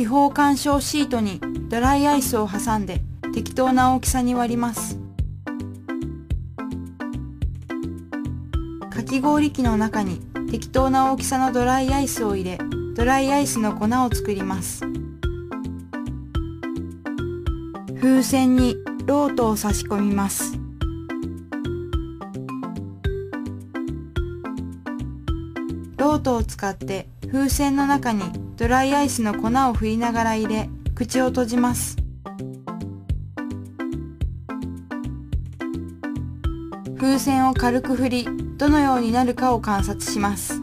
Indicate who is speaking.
Speaker 1: 気泡干渉シートにドライアイスを挟んで適当な大きさに割ります。かき氷機の中に適当な大きさのドライアイスを入れ、ドライアイスの粉を作ります。風船にロートを差し込みます。ロートを使って風船の中にドライアイスの粉を振りながら入れ、口を閉じます。風船を軽く振り、どのようになるかを観察します。